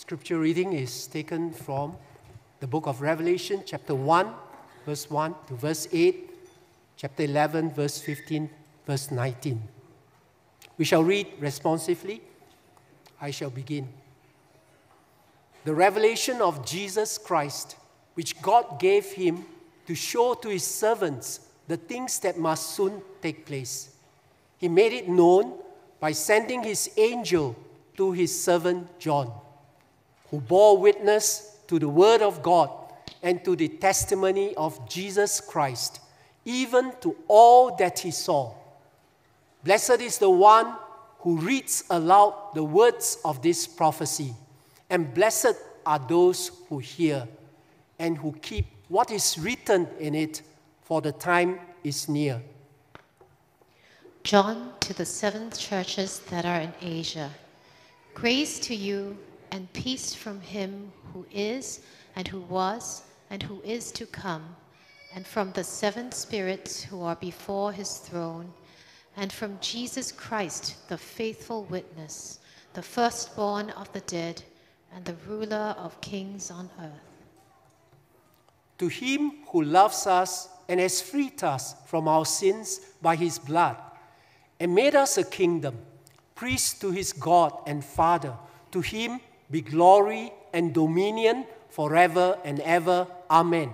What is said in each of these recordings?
Scripture reading is taken from the book of Revelation, chapter 1, verse 1 to verse 8, chapter 11, verse 15, verse 19. We shall read responsively. I shall begin. The revelation of Jesus Christ, which God gave him to show to his servants the things that must soon take place. He made it known by sending his angel to his servant John, who bore witness to the word of God and to the testimony of Jesus Christ, even to all that he saw. Blessed is the one who reads aloud the words of this prophecy, and blessed are those who hear and who keep what is written in it, for the time is near. John to the seven churches that are in Asia. Grace to you and peace from him who is, and who was, and who is to come, and from the seven spirits who are before his throne, and from Jesus Christ, the faithful witness, the firstborn of the dead, and the ruler of kings on earth. To him who loves us and has freed us from our sins by his blood, and made us a kingdom, priest to his God and Father, to him be glory and dominion forever and ever. Amen.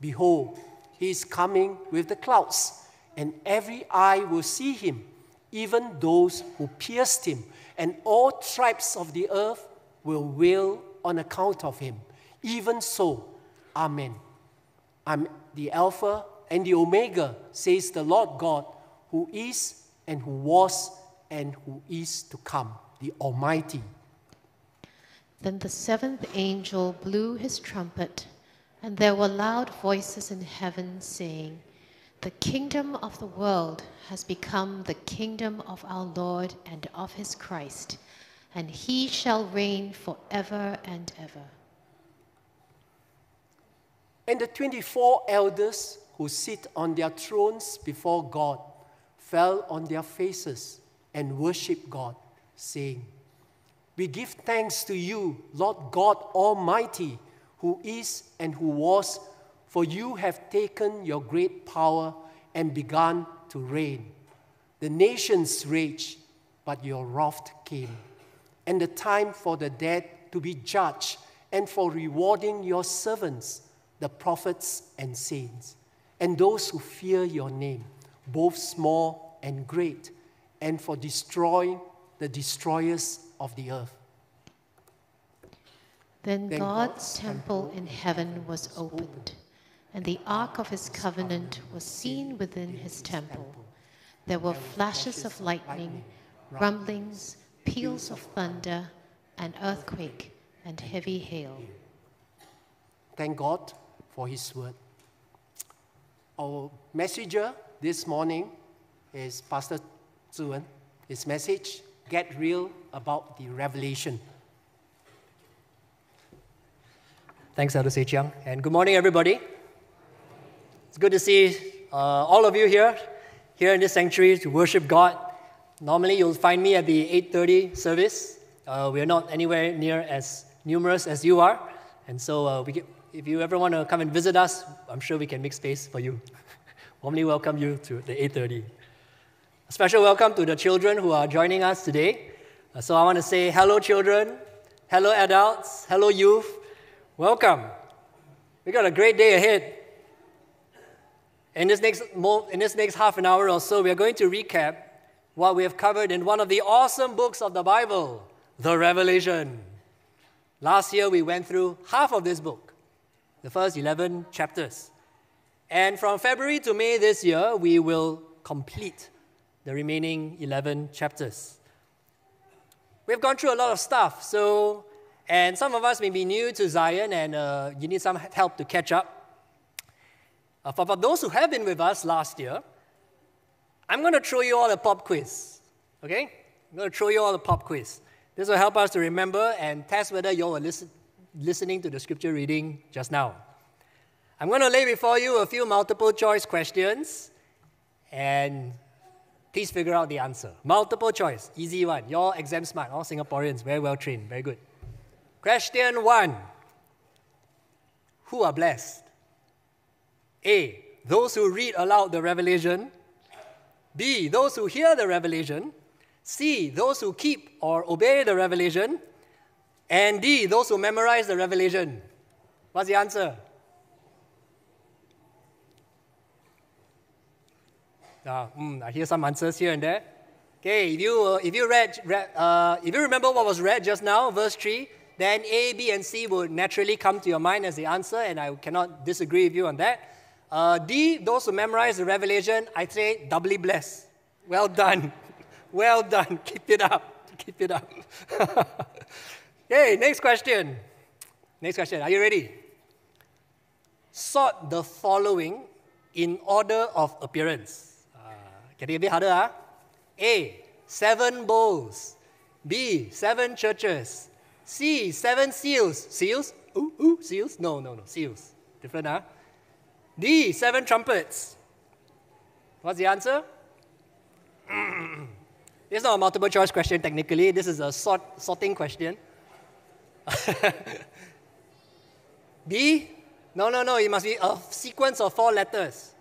Behold, he is coming with the clouds, and every eye will see him, even those who pierced him, and all tribes of the earth will wail on account of him. Even so, Amen. I'm the Alpha and the Omega, says the Lord God, who is and who was and who is to come, the Almighty. Then the seventh angel blew his trumpet, and there were loud voices in heaven saying, The kingdom of the world has become the kingdom of our Lord and of his Christ, and he shall reign forever and ever. And the 24 elders who sit on their thrones before God fell on their faces and worshiped God, saying, We give thanks to you, Lord God Almighty, who is and who was, for you have taken your great power and begun to reign. The nations raged, but your wrath came, and the time for the dead to be judged, and for rewarding your servants, the prophets and saints, and those who fear your name, both small and great, and for destroying the destroyers of the earth. Then Then God's God's temple in heaven was opened, and the ark of his covenant was seen within his temple. There were flashes of lightning, rumblings, peals of thunder, an earthquake, and heavy hail. Thank God for His word. Our messenger this morning is Pastor Zhiwen. His message, Get Real About the Revelation. Thanks, Elder Se. And good morning, everybody. It's good to see uh, all of you here, here in this sanctuary to worship God. Normally, you'll find me at the 8.30 service. Uh, we are not anywhere near as numerous as you are. And so uh, we get, if you ever want to come and visit us, I'm sure we can make space for you. Warmly welcome you to the 8.30. A special welcome to the children who are joining us today. Uh, so I want to say hello, children. Hello, adults. Hello, youth. Welcome. We got a great day ahead. In this, next in this next half an hour or so, we are going to recap what we have covered in one of the awesome books of the Bible, the Revelation. Last year, we went through half of this book, the first 11 chapters. And from February to May this year, we will complete the remaining 11 chapters. We've gone through a lot of stuff, so, and some of us may be new to Zion and uh, you need some help to catch up. Uh, for, for those who have been with us last year, I'm going to throw you all a pop quiz. Okay? I'm going to throw you all a pop quiz. This will help us to remember and test whether you all were listen, listening to the scripture reading just now. I'm going to lay before you a few multiple choice questions, and please figure out the answer. Multiple choice, easy one. You're exam smart, all Singaporeans, very well trained, very good. Question one Who are blessed? A. Those who read aloud the revelation. B. Those who hear the revelation. C. Those who keep or obey the revelation. And D. Those who memorize the revelation. What's the answer? Uh, mm, I hear some answers here and there. Okay, if you, uh, if you read, read uh, if you remember what was read just now, verse 3, then A, B, and C would naturally come to your mind as the answer, and I cannot disagree with you on that. Uh, D, those who memorize the revelation, I say doubly blessed. Well done. well done. Keep it up. Keep it up. okay, next question. Next question. Are you ready? Sort the following in order of appearance. Getting a bit harder, huh? A, seven bowls. B, seven churches. C, seven seals. Seals? Ooh, ooh, seals? No, no, no, seals. Different, huh? D, seven trumpets. What's the answer? it's not a multiple choice question technically. This is a sort, sorting question. B? No, no, no. It must be a sequence of four letters.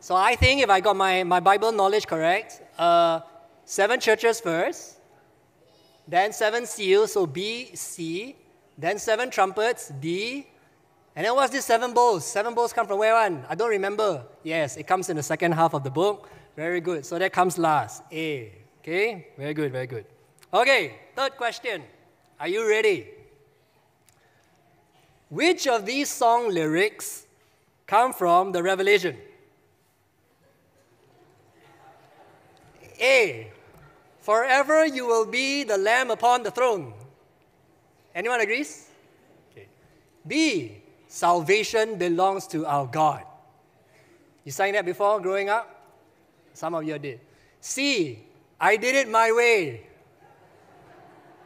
So I think if I got my, my Bible knowledge correct, uh, seven churches first, then seven seals, so B, C, then seven trumpets, D, and then what's this seven bowls? Seven bowls come from where one? I don't remember. Yes, it comes in the second half of the book. Very good. So that comes last. A. Okay? Very good, very good. Okay, third question. Are you ready? Which of these song lyrics come from the Revelation? A. Forever you will be the Lamb upon the throne. Anyone agrees? Okay. B. Salvation belongs to our God. You sang that before growing up? Some of you did. C. I did it my way.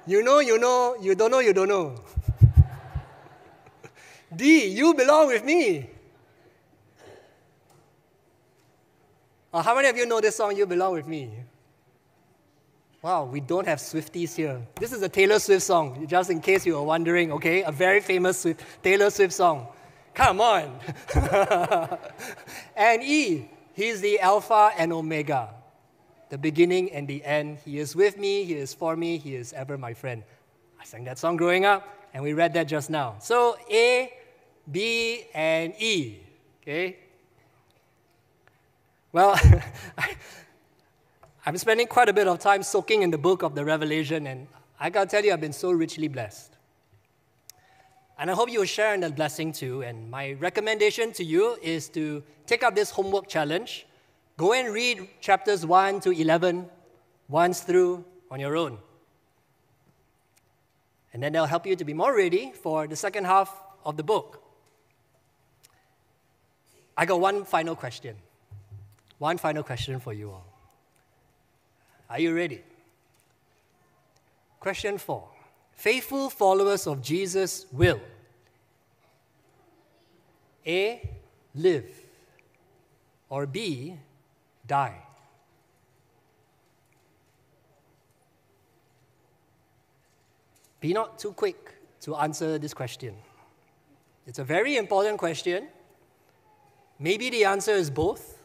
You know, you know, you don't know, you don't know. D. You belong with me. Uh, how many of you know this song, You Belong With Me? Wow, we don't have Swifties here. This is a Taylor Swift song, just in case you were wondering, okay? A very famous Swift, Taylor Swift song. Come on. and E, He's the Alpha and Omega, the beginning and the end. He is with me, He is for me, He is ever my friend. I sang that song growing up, and we read that just now. So A, B, and E, okay? Well, I'm spending quite a bit of time soaking in the book of the Revelation, and I gotta tell you, I've been so richly blessed. And I hope you will share in that blessing too. And my recommendation to you is to take up this homework challenge. Go and read chapters 1 to 11, once through on your own. And then they'll help you to be more ready for the second half of the book. I got one final question. One final question for you all. Are you ready? Question four Faithful followers of Jesus will A. Live, or B. Die. Be not too quick to answer this question. It's a very important question. Maybe the answer is both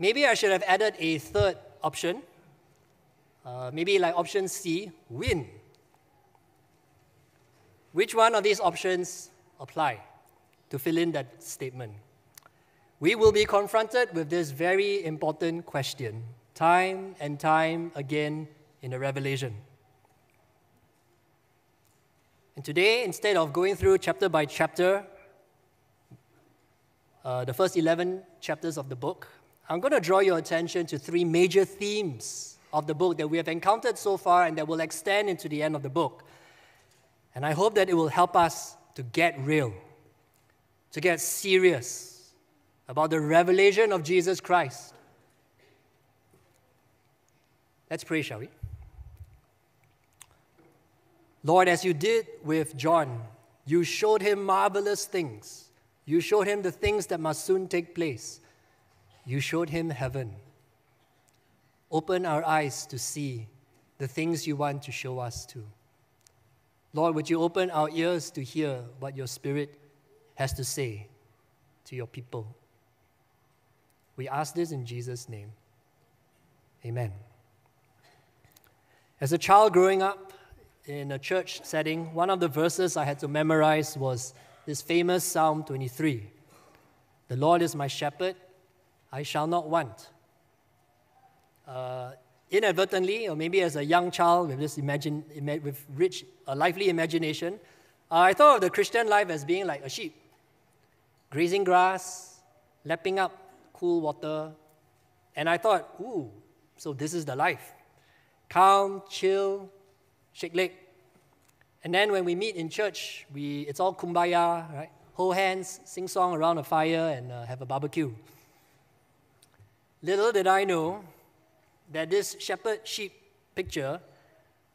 Maybe I should have added a third option. Uh, maybe like option C, win. Which one of these options apply to fill in that statement? We will be confronted with this very important question time and time again in the Revelation. And today, instead of going through chapter by chapter, uh, the first 11 chapters of the book, I'm going to draw your attention to three major themes of the book that we have encountered so far and that will extend into the end of the book. And I hope that it will help us to get real, to get serious about the revelation of Jesus Christ. Let's pray, shall we? Lord, as you did with John, you showed him marvelous things. You showed him the things that must soon take place. You showed him heaven. Open our eyes to see the things you want to show us too. Lord, would you open our ears to hear what your Spirit has to say to your people? We ask this in Jesus' name. Amen. As a child growing up in a church setting, one of the verses I had to memorize was this famous Psalm 23 The Lord is my shepherd, I shall not want. Uh, inadvertently, or maybe as a young child with this imagine, with rich, a lively imagination, uh, I thought of the Christian life as being like a sheep, grazing grass, lapping up cool water, and I thought, ooh, so this is the life. Calm, chill, shake leg. And then when we meet in church, we, it's all kumbaya, right? Hold hands, sing song around a fire, and uh, have a barbecue. Little did I know that this shepherd sheep picture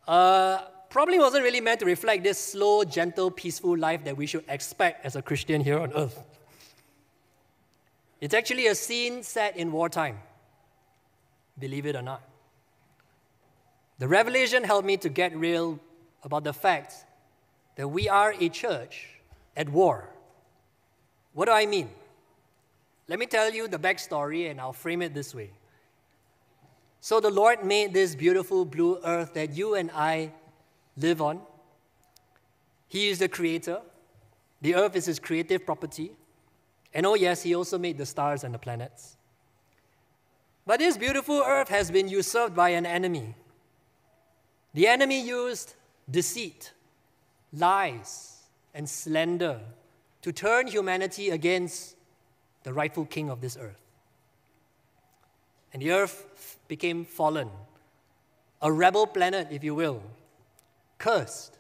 uh, probably wasn't really meant to reflect this slow, gentle, peaceful life that we should expect as a Christian here on earth. It's actually a scene set in wartime, believe it or not. The revelation helped me to get real about the fact that we are a church at war. What do I mean? Let me tell you the backstory and I'll frame it this way. So the Lord made this beautiful blue earth that you and I live on. He is the creator. The earth is his creative property. And oh, yes, he also made the stars and the planets. But this beautiful earth has been usurped by an enemy. The enemy used deceit, lies, and slander to turn humanity against the rightful king of this earth. And the earth became fallen, a rebel planet, if you will, cursed.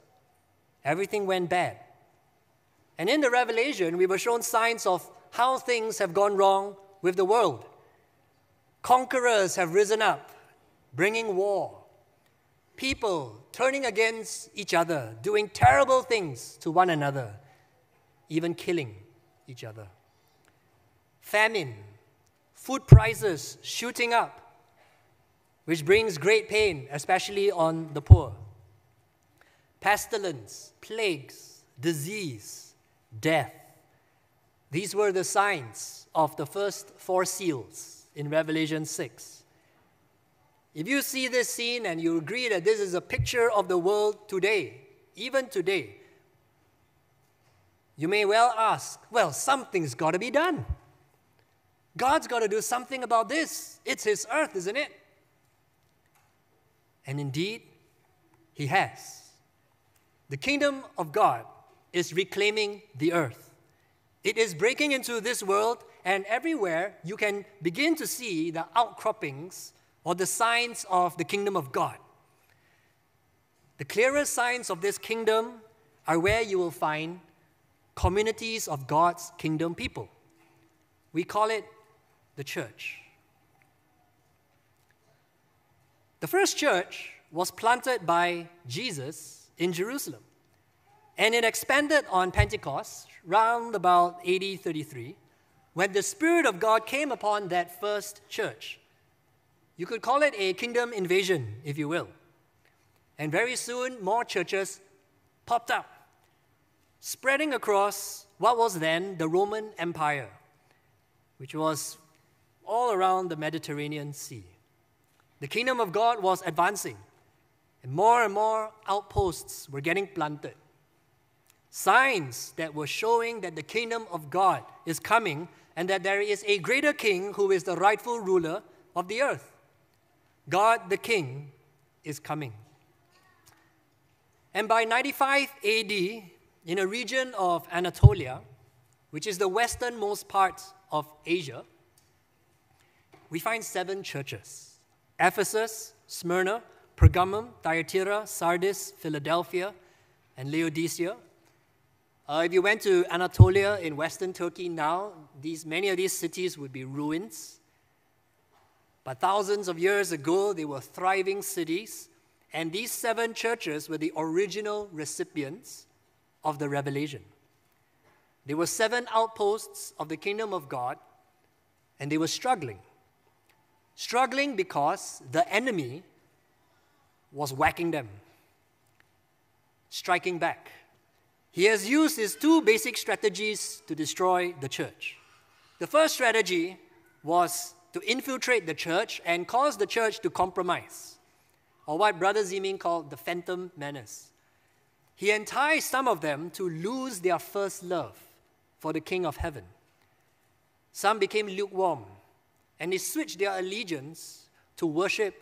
Everything went bad. And in the Revelation, we were shown signs of how things have gone wrong with the world. Conquerors have risen up, bringing war. People turning against each other, doing terrible things to one another, even killing each other. Famine, food prices shooting up, which brings great pain, especially on the poor. Pestilence, plagues, disease, death. These were the signs of the first four seals in Revelation 6. If you see this scene and you agree that this is a picture of the world today, even today, you may well ask, well, something's got to be done. God's got to do something about this. It's His earth, isn't it? And indeed, He has. The kingdom of God is reclaiming the earth. It is breaking into this world, and everywhere you can begin to see the outcroppings or the signs of the kingdom of God. The clearest signs of this kingdom are where you will find communities of God's kingdom people. We call it the church. The first church was planted by Jesus in Jerusalem, and it expanded on Pentecost round about AD 33 when the Spirit of God came upon that first church. You could call it a kingdom invasion, if you will. And very soon, more churches popped up, spreading across what was then the Roman Empire, which was all around the Mediterranean Sea. The kingdom of God was advancing, and more and more outposts were getting planted. Signs that were showing that the kingdom of God is coming and that there is a greater king who is the rightful ruler of the earth. God the King is coming. And by 95 AD, in a region of Anatolia, which is the westernmost part of Asia, we find seven churches Ephesus, Smyrna, Pergamum, Thyatira, Sardis, Philadelphia, and Laodicea. Uh, if you went to Anatolia in western Turkey now, these, many of these cities would be ruins. But thousands of years ago, they were thriving cities, and these seven churches were the original recipients of the revelation. They were seven outposts of the kingdom of God, and they were struggling struggling because the enemy was whacking them, striking back. He has used his two basic strategies to destroy the church. The first strategy was to infiltrate the church and cause the church to compromise, or what Brother Zimin called the phantom menace. He enticed some of them to lose their first love for the King of Heaven. Some became lukewarm, and they switched their allegiance to worship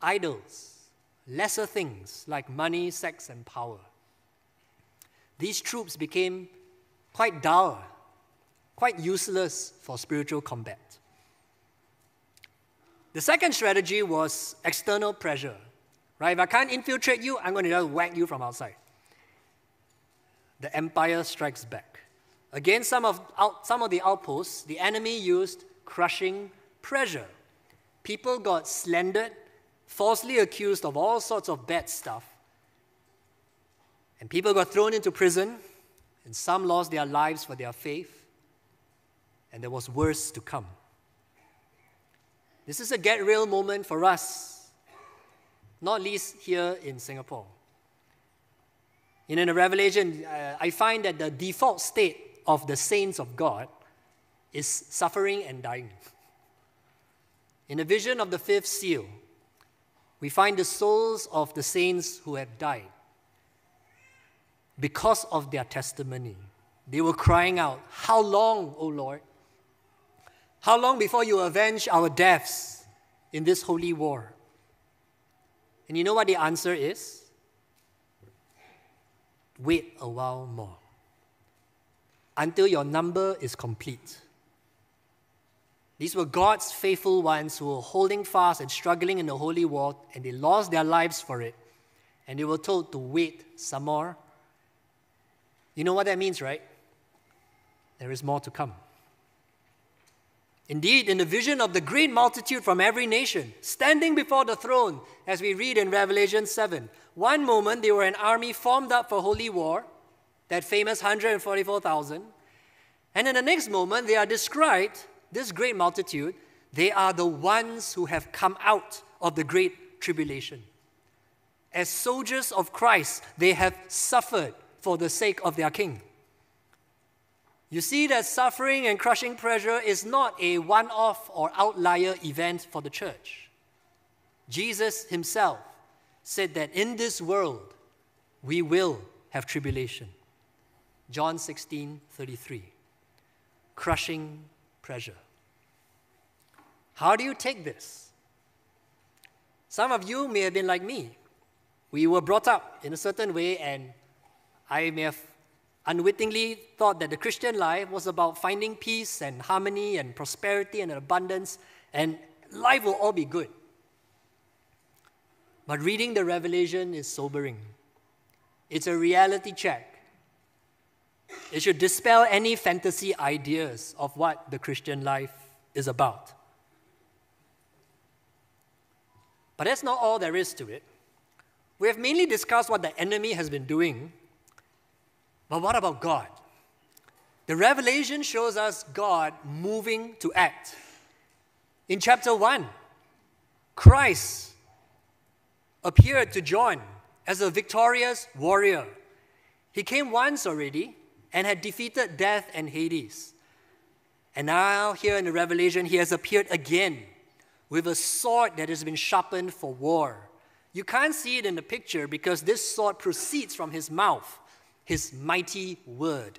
idols, lesser things like money, sex, and power. These troops became quite dull, quite useless for spiritual combat. The second strategy was external pressure. Right? If I can't infiltrate you, I'm going to just whack you from outside. The empire strikes back. Against some of, out, some of the outposts, the enemy used crushing pressure. People got slandered, falsely accused of all sorts of bad stuff. And people got thrown into prison, and some lost their lives for their faith, and there was worse to come. This is a get real moment for us, not least here in Singapore. In the Revelation, uh, I find that the default state of the saints of God is suffering and dying. In the vision of the fifth seal, we find the souls of the saints who have died because of their testimony. They were crying out, How long, O Lord? How long before you avenge our deaths in this holy war? And you know what the answer is? Wait a while more until your number is complete. These were God's faithful ones who were holding fast and struggling in the holy war, and they lost their lives for it. And they were told to wait some more. You know what that means, right? There is more to come. Indeed, in the vision of the great multitude from every nation, standing before the throne, as we read in Revelation 7, one moment they were an army formed up for holy war, that famous 144,000. And in the next moment, they are described, this great multitude, they are the ones who have come out of the great tribulation. As soldiers of Christ, they have suffered for the sake of their king. You see that suffering and crushing pressure is not a one off or outlier event for the church. Jesus himself said that in this world we will have tribulation. John 16 33. Crushing pressure. How do you take this? Some of you may have been like me. We were brought up in a certain way, and I may have unwittingly thought that the Christian life was about finding peace and harmony and prosperity and abundance, and life will all be good. But reading the Revelation is sobering. It's a reality check. It should dispel any fantasy ideas of what the Christian life is about. But that's not all there is to it. We have mainly discussed what the enemy has been doing but what about God? The revelation shows us God moving to act. In chapter 1, Christ appeared to John as a victorious warrior. He came once already and had defeated death and Hades. And now, here in the Revelation, he has appeared again with a sword that has been sharpened for war. You can't see it in the picture because this sword proceeds from his mouth his mighty word.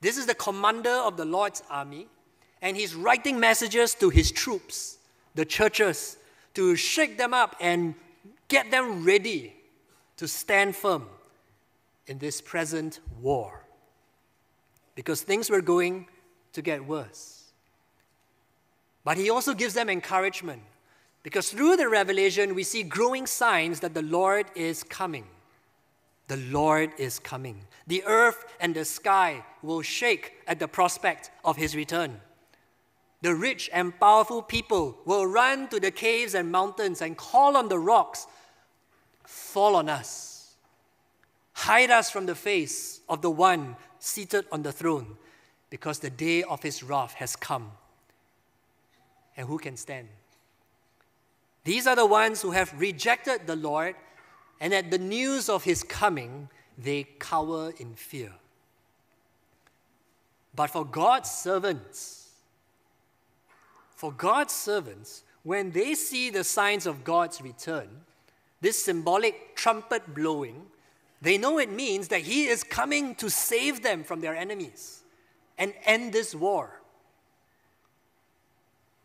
This is the commander of the Lord's army, and he's writing messages to his troops, the churches, to shake them up and get them ready to stand firm in this present war. Because things were going to get worse. But he also gives them encouragement because through the revelation, we see growing signs that the Lord is coming. The Lord is coming. The earth and the sky will shake at the prospect of his return. The rich and powerful people will run to the caves and mountains and call on the rocks, Fall on us. Hide us from the face of the one seated on the throne, because the day of his wrath has come. And who can stand? These are the ones who have rejected the Lord and at the news of his coming, they cower in fear. But for God's servants, for God's servants, when they see the signs of God's return, this symbolic trumpet blowing, they know it means that He is coming to save them from their enemies and end this war.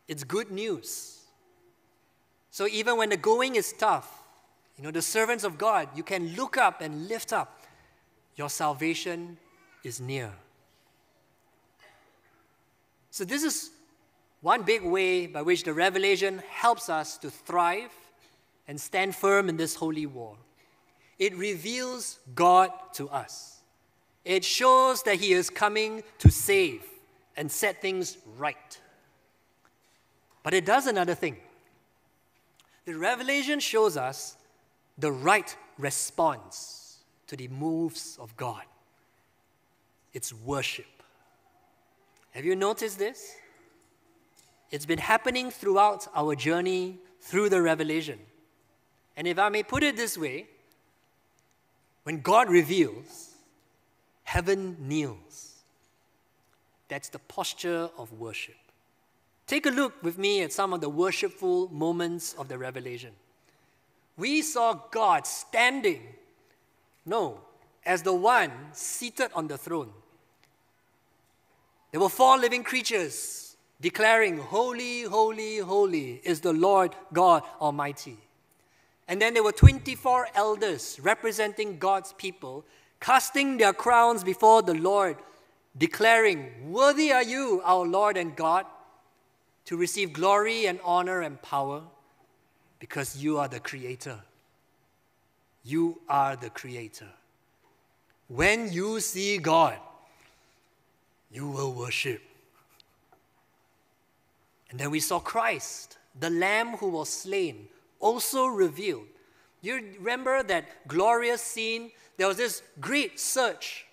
It's good news. So even when the going is tough, you know, the servants of God, you can look up and lift up. Your salvation is near. So, this is one big way by which the revelation helps us to thrive and stand firm in this holy war. It reveals God to us. It shows that He is coming to save and set things right. But it does another thing. The revelation shows us the right response to the moves of God. It's worship. Have you noticed this? It's been happening throughout our journey through the revelation. And if I may put it this way, when God reveals, heaven kneels. That's the posture of worship. Take a look with me at some of the worshipful moments of the revelation. We saw God standing, no, as the one seated on the throne. There were four living creatures declaring, Holy, holy, holy is the Lord God Almighty. And then there were 24 elders representing God's people, casting their crowns before the Lord, declaring, Worthy are you, our Lord and God, to receive glory and honor and power, because you are the Creator. You are the Creator. When you see God, you will worship. And then we saw Christ, the Lamb who was slain, also revealed. You remember that glorious scene? There was this great search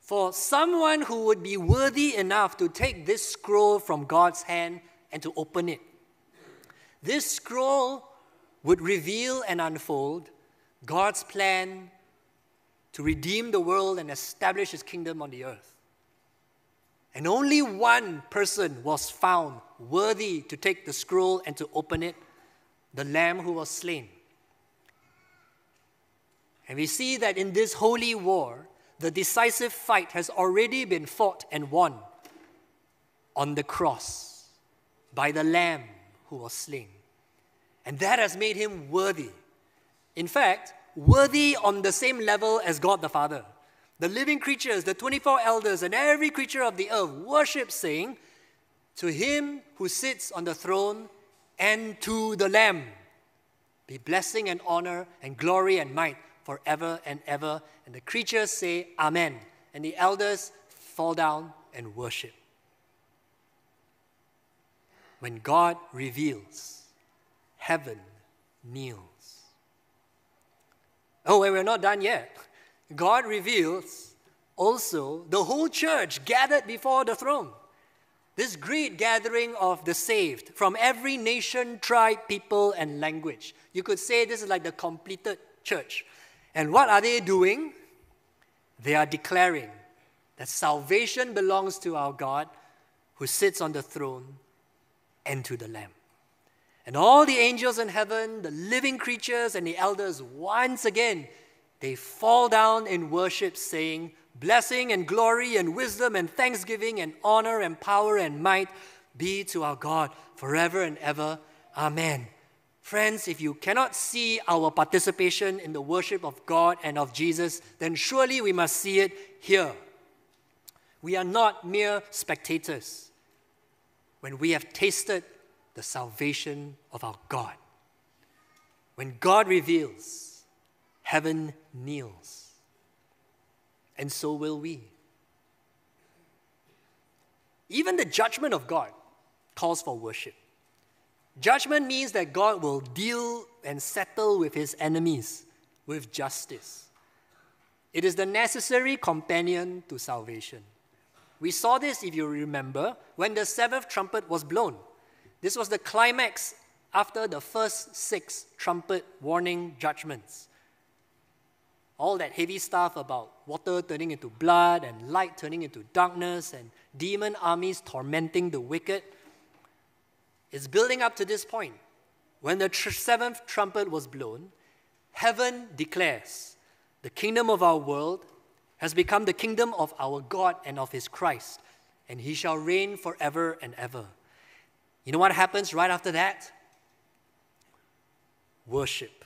for someone who would be worthy enough to take this scroll from God's hand and to open it. This scroll would reveal and unfold God's plan to redeem the world and establish his kingdom on the earth. And only one person was found worthy to take the scroll and to open it the Lamb who was slain. And we see that in this holy war, the decisive fight has already been fought and won on the cross by the Lamb who was slain. And that has made him worthy. In fact, worthy on the same level as God the Father. The living creatures, the 24 elders, and every creature of the earth worship, saying, To him who sits on the throne and to the Lamb be blessing and honor and glory and might forever and ever. And the creatures say, Amen. And the elders fall down and worship. When God reveals, heaven kneels. Oh, and we're not done yet. God reveals also the whole church gathered before the throne. This great gathering of the saved from every nation, tribe, people, and language. You could say this is like the completed church. And what are they doing? They are declaring that salvation belongs to our God who sits on the throne and to the Lamb. And all the angels in heaven, the living creatures, and the elders, once again they fall down in worship, saying, Blessing and glory and wisdom and thanksgiving and honor and power and might be to our God forever and ever. Amen. Friends, if you cannot see our participation in the worship of God and of Jesus, then surely we must see it here. We are not mere spectators when we have tasted the salvation of our God. When God reveals, heaven kneels. And so will we. Even the judgment of God calls for worship. Judgment means that God will deal and settle with his enemies with justice. It is the necessary companion to salvation. We saw this, if you remember, when the seventh trumpet was blown. This was the climax after the first six trumpet warning judgments all that heavy stuff about water turning into blood and light turning into darkness and demon armies tormenting the wicked, it's building up to this point. When the tr- seventh trumpet was blown, heaven declares the kingdom of our world has become the kingdom of our God and of his Christ, and he shall reign forever and ever. You know what happens right after that? Worship.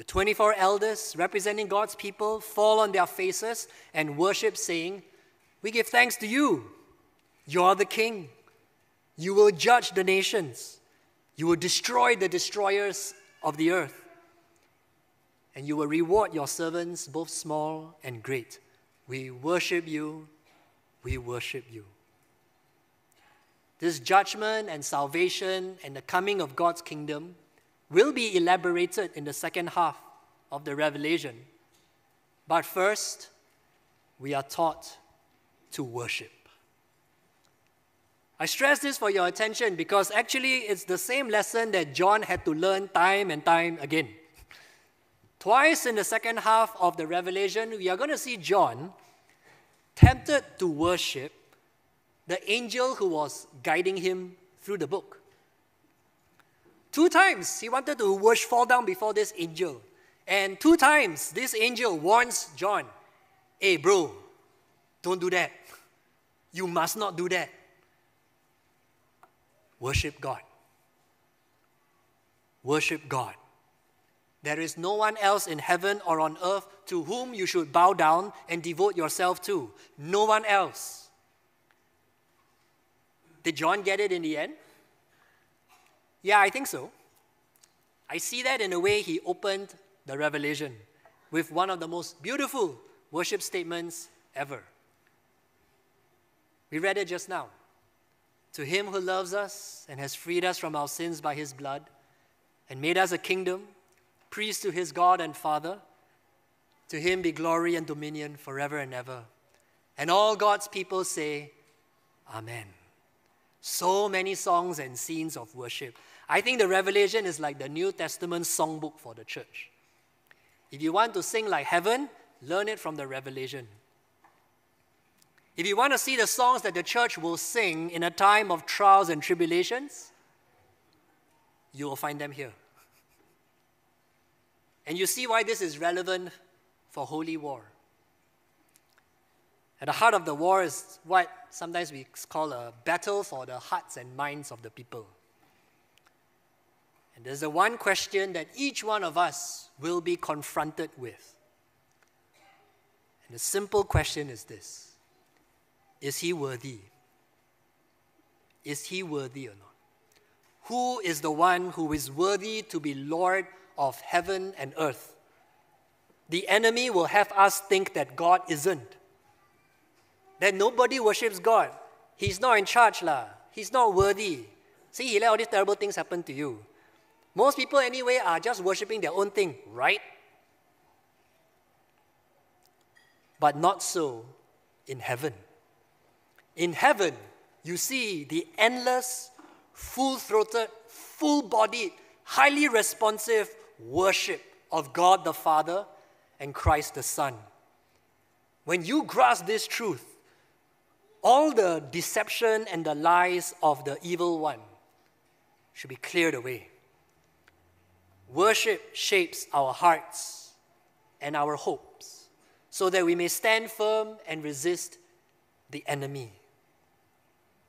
The 24 elders representing God's people fall on their faces and worship, saying, We give thanks to you. You're the king. You will judge the nations. You will destroy the destroyers of the earth. And you will reward your servants, both small and great. We worship you. We worship you. This judgment and salvation and the coming of God's kingdom will be elaborated in the second half of the Revelation. But first, we are taught to worship. I stress this for your attention because actually it's the same lesson that John had to learn time and time again. Twice in the second half of the Revelation, we are going to see John tempted to worship the angel who was guiding him through the book. Two times he wanted to worship, fall down before this angel. And two times this angel warns John, hey, bro, don't do that. You must not do that. Worship God. Worship God. There is no one else in heaven or on earth to whom you should bow down and devote yourself to. No one else. Did John get it in the end? Yeah, I think so. I see that in the way he opened the revelation with one of the most beautiful worship statements ever. We read it just now. To him who loves us and has freed us from our sins by his blood and made us a kingdom, priest to his God and Father, to him be glory and dominion forever and ever. And all God's people say, Amen. So many songs and scenes of worship. I think the Revelation is like the New Testament songbook for the church. If you want to sing like heaven, learn it from the Revelation. If you want to see the songs that the church will sing in a time of trials and tribulations, you will find them here. And you see why this is relevant for holy war. At the heart of the war is what sometimes we call a battle for the hearts and minds of the people. And there's the one question that each one of us will be confronted with. And the simple question is this Is he worthy? Is he worthy or not? Who is the one who is worthy to be Lord of heaven and earth? The enemy will have us think that God isn't, that nobody worships God. He's not in charge, lah. He's not worthy. See, he let all these terrible things happen to you. Most people, anyway, are just worshiping their own thing, right? But not so in heaven. In heaven, you see the endless, full throated, full bodied, highly responsive worship of God the Father and Christ the Son. When you grasp this truth, all the deception and the lies of the evil one should be cleared away. Worship shapes our hearts and our hopes so that we may stand firm and resist the enemy.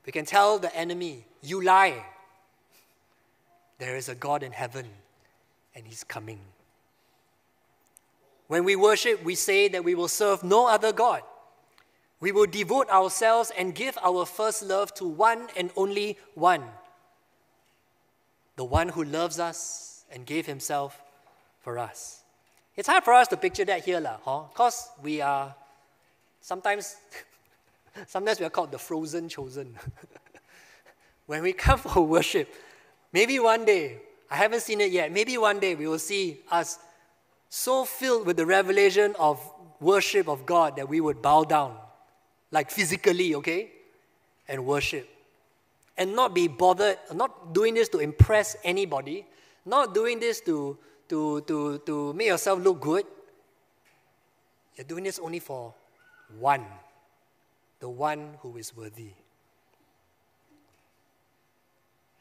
We can tell the enemy, You lie. There is a God in heaven and He's coming. When we worship, we say that we will serve no other God. We will devote ourselves and give our first love to one and only one the one who loves us and gave himself for us. It's hard for us to picture that here, lah, huh? Because we are sometimes, sometimes we are called the frozen chosen. when we come for worship, maybe one day, I haven't seen it yet, maybe one day we will see us so filled with the revelation of worship of God that we would bow down, like physically, okay, and worship. And not be bothered, not doing this to impress anybody, not doing this to, to, to, to make yourself look good, you're doing this only for one, the one who is worthy.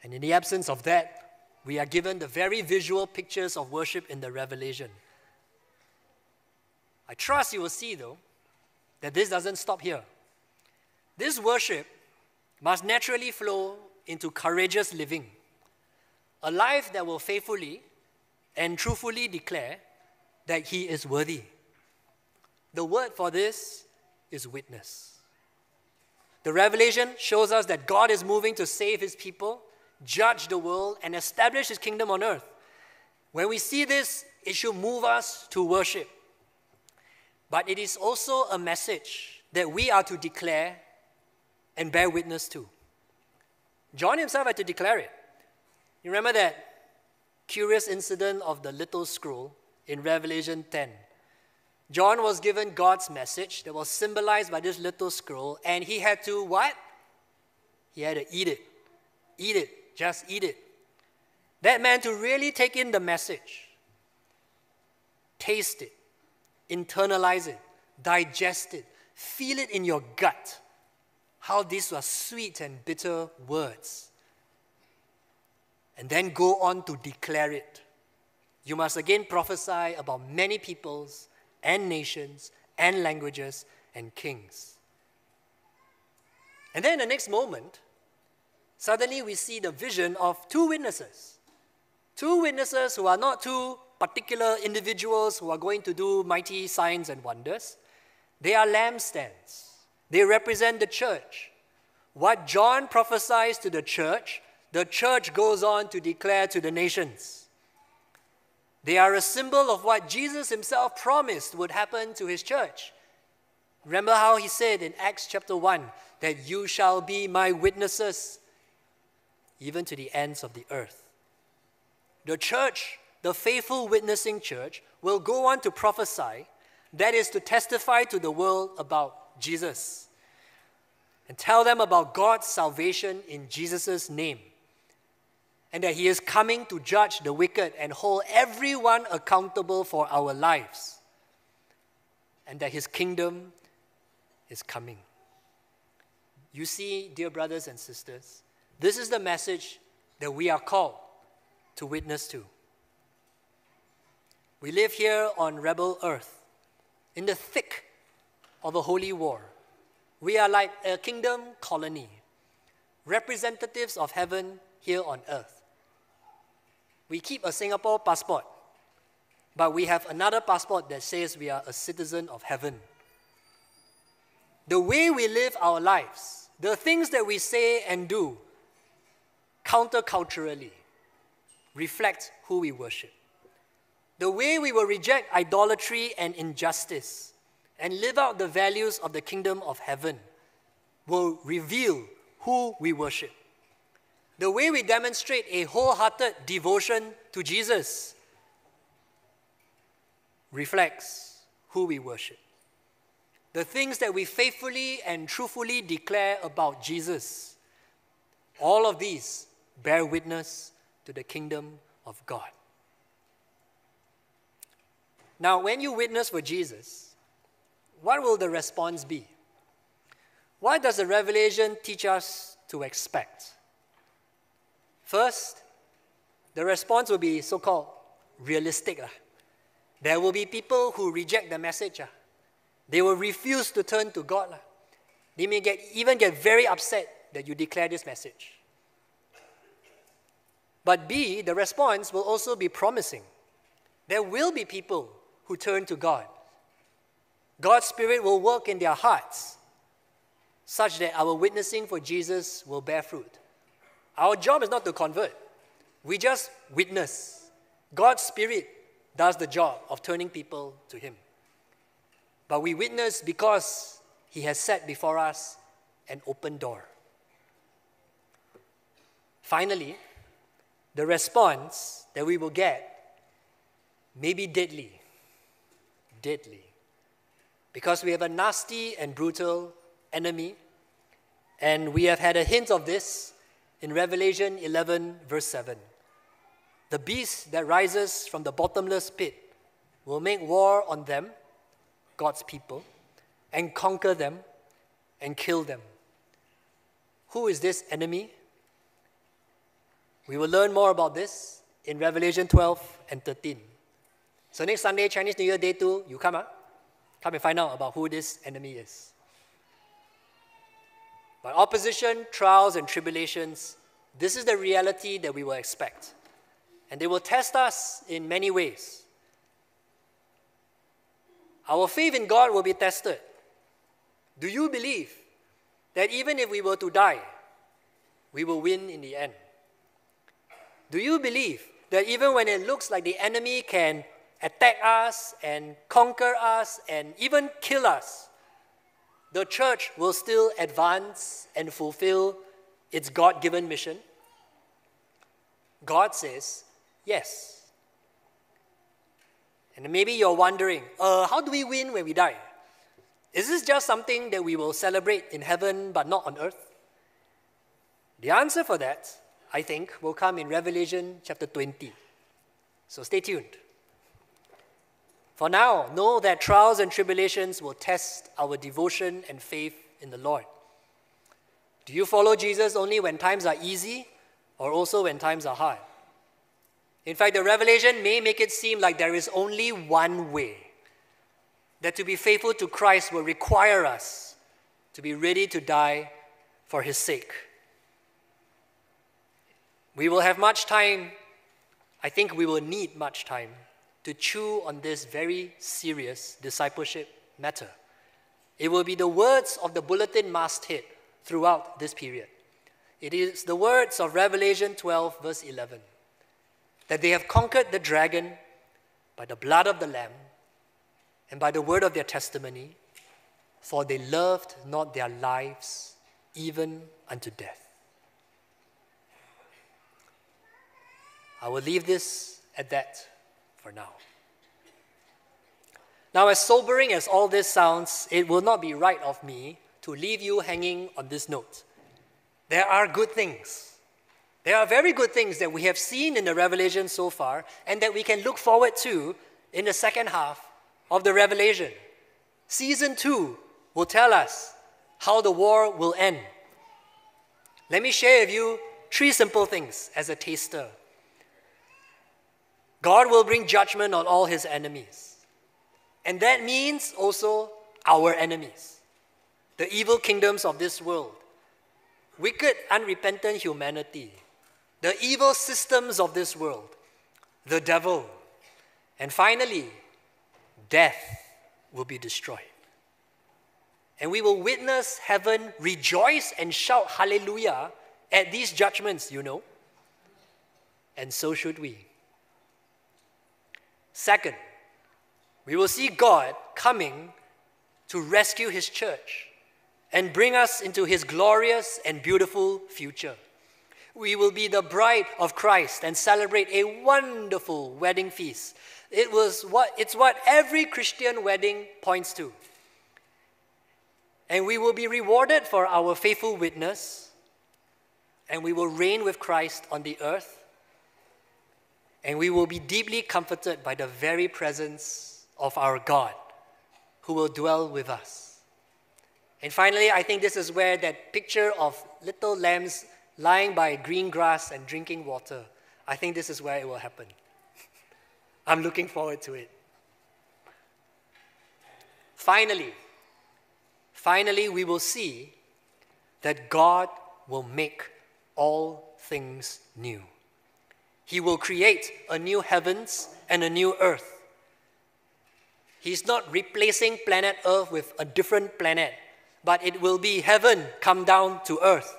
And in the absence of that, we are given the very visual pictures of worship in the Revelation. I trust you will see, though, that this doesn't stop here. This worship must naturally flow into courageous living, a life that will faithfully and truthfully declare that He is worthy. The word for this is witness. The revelation shows us that God is moving to save His people judge the world, and establish his kingdom on earth. When we see this, it should move us to worship. But it is also a message that we are to declare and bear witness to. John himself had to declare it. You remember that curious incident of the little scroll in Revelation 10? John was given God's message that was symbolized by this little scroll, and he had to what? He had to eat it. Eat it just eat it. That meant to really take in the message, taste it, internalize it, digest it, feel it in your gut. How these were sweet and bitter words. And then go on to declare it. You must again prophesy about many peoples and nations and languages and kings. And then the next moment, suddenly we see the vision of two witnesses. Two witnesses who are not two particular individuals who are going to do mighty signs and wonders. They are lampstands, they represent the church. What John prophesies to the church, the church goes on to declare to the nations. They are a symbol of what Jesus himself promised would happen to his church. Remember how he said in Acts chapter 1 that you shall be my witnesses even to the ends of the earth. The church, the faithful witnessing church, will go on to prophesy, that is, to testify to the world about Jesus and tell them about God's salvation in Jesus' name and that He is coming to judge the wicked and hold everyone accountable for our lives and that His kingdom is coming. You see, dear brothers and sisters, this is the message that we are called to witness to. We live here on rebel earth, in the thick of a holy war. We are like a kingdom colony, representatives of heaven here on earth. We keep a Singapore passport, but we have another passport that says we are a citizen of heaven. The way we live our lives, the things that we say and do, counterculturally reflect who we worship. The way we will reject idolatry and injustice and live out the values of the kingdom of heaven will reveal who we worship. The way we demonstrate a wholehearted devotion to Jesus reflects who we worship. The things that we faithfully and truthfully declare about Jesus, all of these bear witness to the kingdom of God. Now, when you witness for Jesus, what will the response be? What does the revelation teach us to expect? First, the response will be so called realistic. There will be people who reject the message. They will refuse to turn to God. They may get, even get very upset that you declare this message. But B, the response will also be promising. There will be people who turn to God. God's Spirit will work in their hearts such that our witnessing for Jesus will bear fruit. Our job is not to convert, we just witness. God's Spirit does the job of turning people to Him. But we witness because He has set before us an open door. Finally, the response that we will get may be deadly. Deadly. Because we have a nasty and brutal enemy, and we have had a hint of this in Revelation 11, verse 7. the beast that rises from the bottomless pit will make war on them, God's people, and conquer them and kill them. Who is this enemy? We will learn more about this in Revelation 12 and 13. So next Sunday, Chinese New Year Day 2, you come, huh? Come and find out about who this enemy is. But opposition, trials, and tribulations, this is the reality that we will expect. And they will test us in many ways. Our faith in God will be tested. Do you believe that even if we were to die, we will win in the end? Do you believe that even when it looks like the enemy can attack us and conquer us and even kill us, the church will still advance and fulfill its God given mission? God says, yes. And maybe you're wondering, uh, how do we win when we die? Is this just something that we will celebrate in heaven but not on earth? The answer for that, I think, will come in Revelation chapter 20. So stay tuned. For now, know that trials and tribulations will test our devotion and faith in the Lord. Do you follow Jesus only when times are easy or also when times are hard? In fact, the revelation may make it seem like there is only one way. That to be faithful to Christ will require us to be ready to die for his sake. We will have much time, I think we will need much time to chew on this very serious discipleship matter. It will be the words of the bulletin masthead throughout this period. It is the words of Revelation 12, verse 11, that they have conquered the dragon by the blood of the Lamb and by the word of their testimony, for they loved not their lives even unto death. I will leave this at that for now. Now, as sobering as all this sounds, it will not be right of me to leave you hanging on this note. There are good things. There are very good things that we have seen in the Revelation so far and that we can look forward to in the second half of the Revelation. Season 2 will tell us how the war will end. Let me share with you three simple things as a taster God will bring judgment on all his enemies. And that means also our enemies, the evil kingdoms of this world, wicked, unrepentant humanity, the evil systems of this world, the devil, and finally, death will be destroyed. And we will witness heaven rejoice and shout hallelujah at these judgments, you know. And so should we. Second, we will see God coming to rescue his church and bring us into his glorious and beautiful future. We will be the bride of Christ and celebrate a wonderful wedding feast. It was what, it's what every Christian wedding points to. And we will be rewarded for our faithful witness, and we will reign with Christ on the earth and we will be deeply comforted by the very presence of our God who will dwell with us. And finally, I think this is where that picture of little lambs lying by green grass and drinking water, I think this is where it will happen. I'm looking forward to it. Finally, finally, we will see that God will make all things new. He will create a new heavens and a new earth. He's not replacing planet Earth with a different planet, but it will be heaven come down to earth.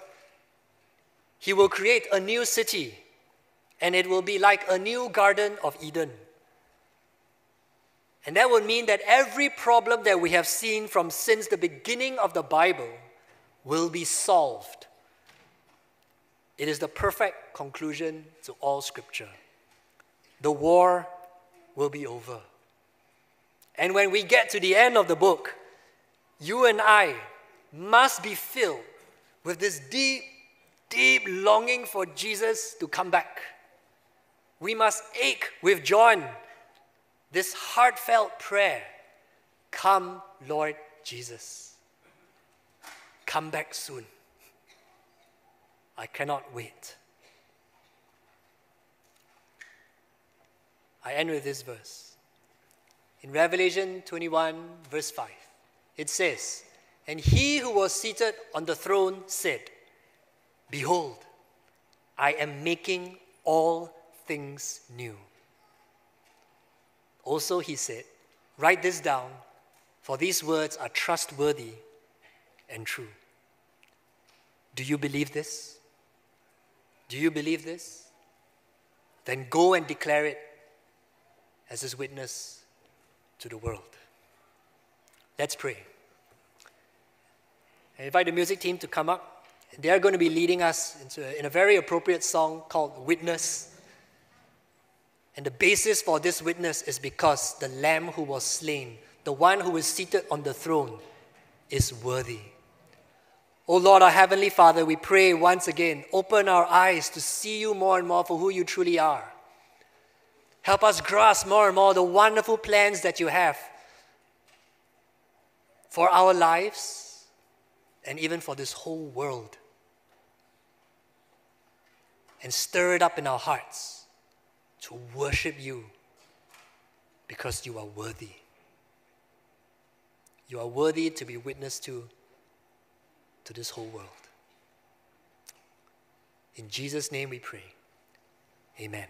He will create a new city, and it will be like a new Garden of Eden. And that would mean that every problem that we have seen from since the beginning of the Bible will be solved it is the perfect conclusion to all Scripture. The war will be over. And when we get to the end of the book, you and I must be filled with this deep, deep longing for Jesus to come back. we must ache with John this heartfelt prayer Come, Lord Jesus. Come back soon. I cannot wait. I end with this verse. In Revelation 21, verse 5, it says, And he who was seated on the throne said, Behold, I am making all things new. Also, he said, Write this down, for these words are trustworthy and true. Do you believe this? Do you believe this? Then go and declare it as his witness to the world. Let's pray. I invite the music team to come up. They are going to be leading us into in a very appropriate song called Witness. And the basis for this witness is because the Lamb who was slain, the one who is seated on the throne, is worthy. Oh Lord, our Heavenly Father, we pray once again, open our eyes to see you more and more for who you truly are. Help us grasp more and more the wonderful plans that you have for our lives and even for this whole world. And stir it up in our hearts to worship you because you are worthy. You are worthy to be witness to to this whole world. In Jesus' name we pray. Amen.